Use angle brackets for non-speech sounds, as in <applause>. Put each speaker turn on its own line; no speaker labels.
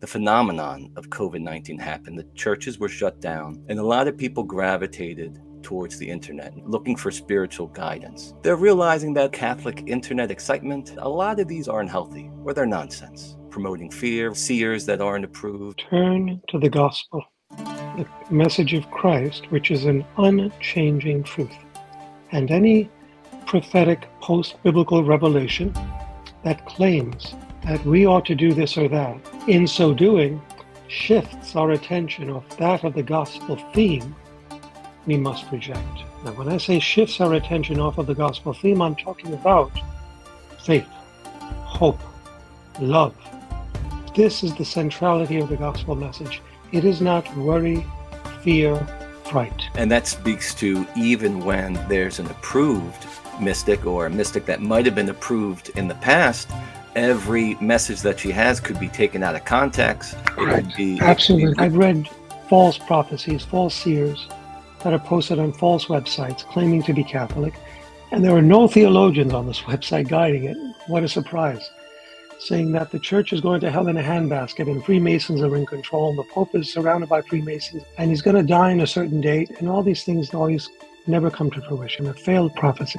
the phenomenon of COVID 19 happened. The churches were shut down, and a lot of people gravitated towards the internet, looking for spiritual guidance. They're realizing that Catholic internet excitement, a lot of these aren't healthy or they're nonsense, promoting fear, seers that aren't approved.
Turn to the gospel, the message of Christ, which is an unchanging truth. And any prophetic post biblical revelation that claims that we ought to do this or that, in so doing, shifts our attention off that of the gospel theme we must reject. Now, when I say shifts our attention off of the gospel theme, I'm talking about faith, hope, love. This is the centrality of the gospel message. It is not worry, fear, fright.
And that speaks to even when there's an approved mystic or a mystic that might have been approved in the past, every message that she has could be taken out of context.
Right. Absolutely. I've read false prophecies, false seers that are posted on false websites claiming to be Catholic, and there are no theologians on this <laughs> website guiding it. What a surprise. Saying that the church is going to hell in a handbasket and Freemasons are in control, and the Pope is surrounded by Freemasons, and he's going to die on a certain date, and all these things always never come to fruition. A failed prophecy.